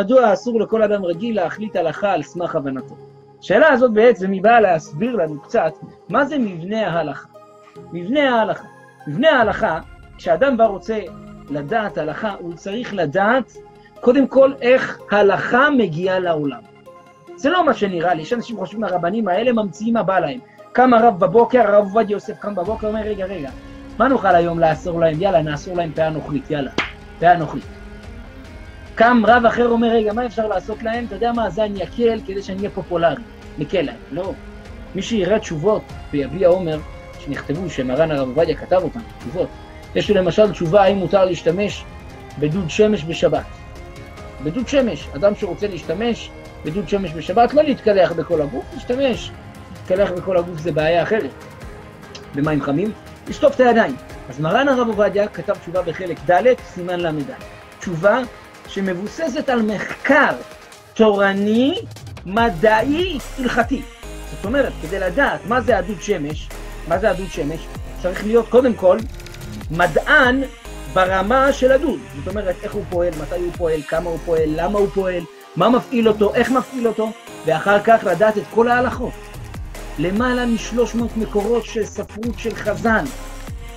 מדוע אסור לכל אדם רגיל להחליט הלכה על סמך הבנתו? השאלה הזאת בעצם היא באה להסביר לנו קצת מה זה מבנה ההלכה. מבנה ההלכה. מבנה ההלכה, כשאדם בא רוצה לדעת הלכה, הוא צריך לדעת קודם כל איך הלכה מגיעה לעולם. זה לא מה שנראה לי, יש אנשים חושבים הרבנים האלה ממציאים מה בא להם. קם הרב בבוקר, הרב עובדיה יוסף קם בבוקר, אומר רגע רגע, מה נוכל היום לאסור להם? יאללה, נאסור להם פאה נוכלית, יאללה, פאה נוכלית. קם רב אחר אומר, רגע, מה אפשר לעשות להם? אתה יודע מה, זה אני אקל כדי שאני אהיה פופולרי. מקל להם. לא. מי שיראה תשובות ביביע עומר, שנכתבו, שמרן הרב עובדיה כתב אותן, תשובות. יש לי למשל תשובה האם מותר להשתמש בדוד שמש בשבת. בדוד שמש, אדם שרוצה להשתמש בדוד שמש בשבת, לא להתקלח בכל הגוף, להשתמש. להתקלח בכל הגוף זה בעיה אחרת. במים חמים, לשטוף את הידיים. אז מרן הרב עובדיה כתב תשובה בחלק ד', סימן ל"ד. תשובה שמבוססת על מחקר תורני, מדעי, הלכתי. זאת אומרת, כדי לדעת מה זה הדוד שמש, מה זה הדוד שמש, צריך להיות קודם כל מדען ברמה של הדוד. זאת אומרת, איך הוא פועל, מתי הוא פועל, כמה הוא פועל, למה הוא פועל, מה מפעיל אותו, איך מפעיל אותו, ואחר כך לדעת את כל ההלכות. למעלה משלוש מאות מקורות של ספרות של חזן.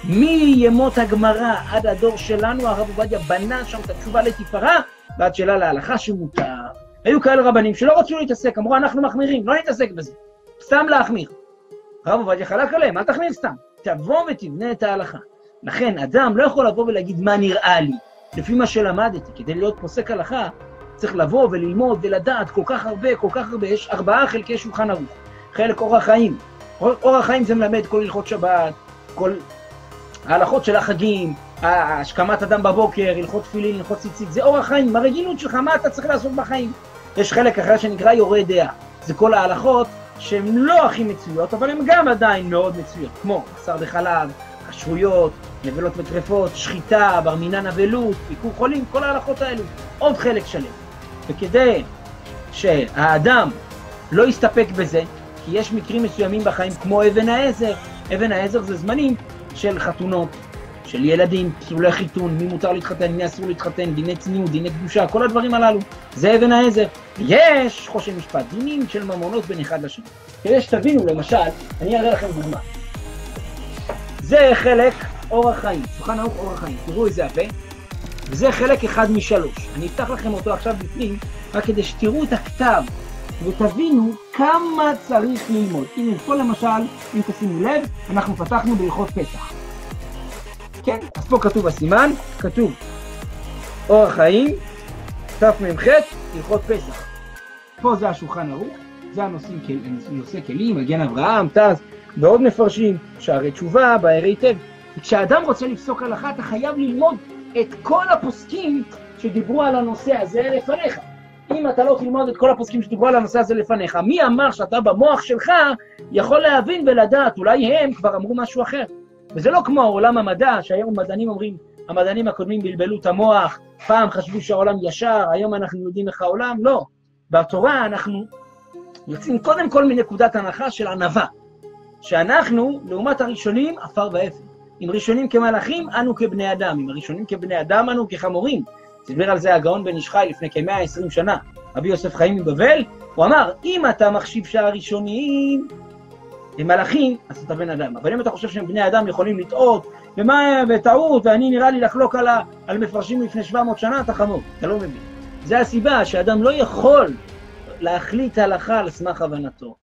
מימות הגמרא עד הדור שלנו, הרב עובדיה בנה שם את התשובה לתפארה, ועד שאלה להלכה שמותר. היו כאלה רבנים שלא רצו להתעסק, אמרו אנחנו מחמירים, לא נתעסק בזה, סתם להחמיר. הרב עובדיה חלק עליהם, אל תחמיר סתם, תבוא ותבנה את ההלכה. לכן, אדם לא יכול לבוא ולהגיד מה נראה לי, לפי מה שלמדתי. כדי להיות פוסק הלכה, צריך לבוא וללמוד ולדעת כל כך הרבה, כל כך הרבה, יש ארבעה חלקי שולחן ערוך. חלק אורח חיים. אורח חיים זה מלמד כל הלכות שבת, כל ההלכות של החגים, השכמת אדם בבוקר, הלכות תפילין, הלכות ציצית, זה אורח חיים, הרגילות שלך, מה אתה צריך לעשות בחיים. יש חלק אחר שנקרא יורה דעה, זה כל ההלכות שהן לא הכי מצויות, אבל הן גם עדיין מאוד מצויות, כמו בשר בחלב, כשרויות, נבלות וטרפות, שחיטה, בר מינן אבלות, ביקור חולים, כל ההלכות האלו, עוד חלק שלם. וכדי שהאדם לא יסתפק בזה, כי יש מקרים מסוימים בחיים כמו אבן העזר, אבן העזר זה זמנים של חתונות, של ילדים, פסולי חיתון, מי מותר להתחתן, מי אסור להתחתן, דיני צניעות, דיני קדושה, כל הדברים הללו. זה אבן העזר. יש חושי משפט, דינים של ממונות בין אחד לשני. כדי שתבינו, למשל, אני אראה לכם דוגמה. זה חלק אורח חיים, שולחן ערוך אורח חיים, תראו איזה יפה. וזה חלק אחד משלוש. אני אפתח לכם אותו עכשיו בפנים, רק כדי שתראו את הכתב ותבינו כמה צריך ללמוד. הנה, פה למשל, אם תשימו לב, אנחנו פתחנו בהלכות פסח. כן, אז פה כתוב הסימן, כתוב אורח חיים, תמ"ח, הלכות פסח. פה זה השולחן ערוך, זה הנושאים, נושא כלים, מגן אברהם, תז, ועוד מפרשים, שערי תשובה, בהרי היטב. וכשאדם רוצה לפסוק הלכה, אתה חייב ללמוד את כל הפוסקים שדיברו על הנושא הזה לפניך. אם אתה לא תלמוד את כל הפוסקים שדיברו על הנושא הזה לפניך, מי אמר שאתה במוח שלך יכול להבין ולדעת, אולי הם כבר אמרו משהו אחר. וזה לא כמו עולם המדע, שהיום מדענים אומרים, המדענים הקודמים בלבלו את המוח, פעם חשבו שהעולם ישר, היום אנחנו יודעים איך העולם, לא. בתורה אנחנו יוצאים קודם כל מנקודת הנחה של ענווה, שאנחנו, לעומת הראשונים, עפר ואפר. אם ראשונים כמלאכים, אנו כבני אדם. אם הראשונים כבני אדם, אנו כחמורים. דיבר על זה הגאון בן איש חי לפני כ-120 שנה, רבי יוסף חיים מבבל, הוא אמר, אם אתה מחשיב שהראשונים הם מלאכים, אז אתה בן אדם. אבל אם אתה חושב שהם בני אדם יכולים לטעות, ומה, וטעות, ואני נראה לי לחלוק על, ה, על מפרשים לפני 700 שנה, אתה חמור, אתה לא מבין. זה הסיבה שאדם לא יכול להחליט הלכה על סמך הבנתו.